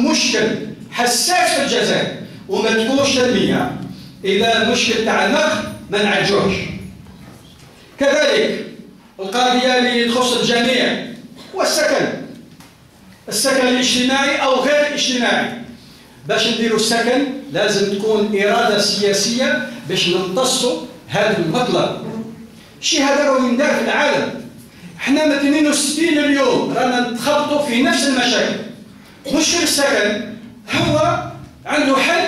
مشكل حساس في الجزائر وما تكونش تنميه إذا المشكل تاع النقل ما نعالجوهش. كذلك القضية اللي تخص الجميع والسكن. السكن الاجتماعي أو غير الاجتماعي. باش نديروا السكن لازم تكون إرادة سياسية باش نمتصوا هذا المطلب. الشيء هذا راه يندار في العالم. إحنا من 62 اليوم رانا نتخبطوا في نفس المشاكل. مشكل السكن هو عنده حل